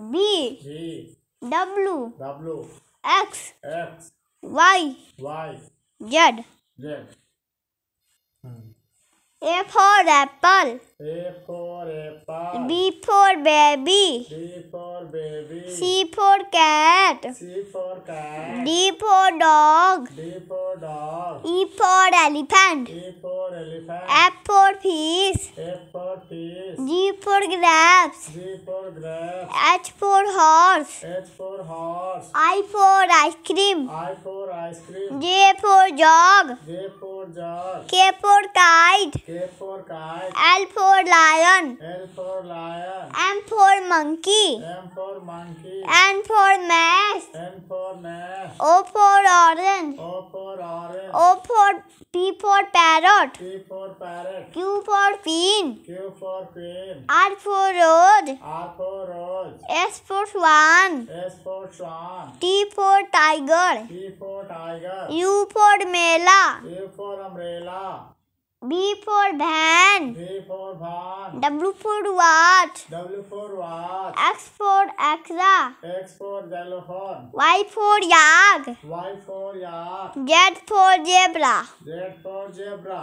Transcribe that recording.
B V, W W, X X, Y Y, Z Z. A for apple A for apple. B for baby B for baby. C for cat C for cat. D for dog D for dog. E for elephant E for elephant. F for fish F for fish. G for grapes G for grapes. H for horse H for horse. I for ice cream I for ice cream. J for jog J for jug. K for kite K for kite. L for lion L for lion. M for monkey M for monkey. N for mouse N for nest. O for orange O for orange. O for P for parrot P for parrot. Q for queen Q for queen. R for rose R for rose. S for swan S for swan. T for tiger T for tiger. U for mela U for umbrella. B for van V for van. W for watch W for watch. X for extra X for xylophone. Y for yak Y for yak. Z for zebra Z for zebra.